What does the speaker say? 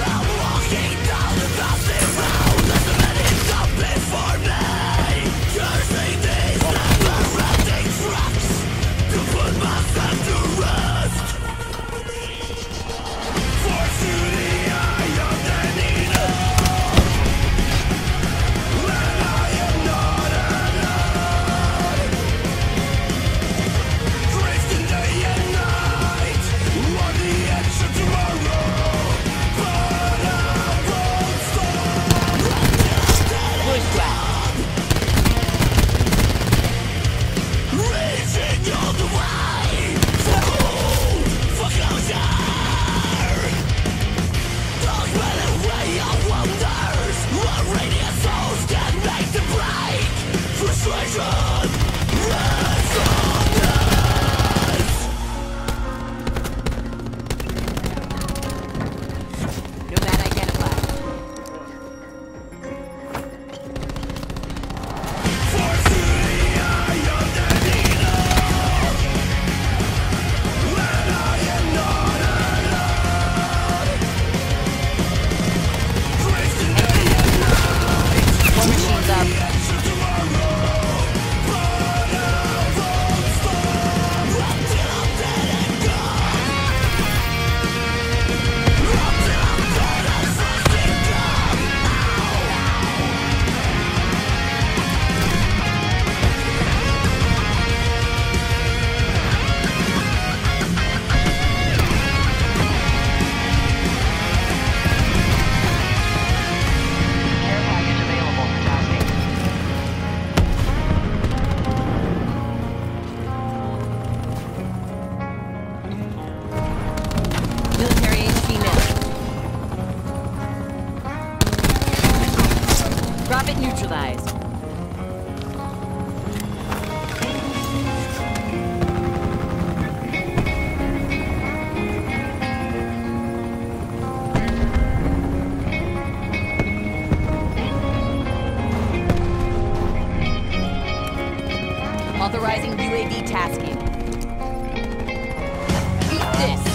I'm walking. Military HQ now. Rocket neutralized. Authorizing UAV tasking. Eat this!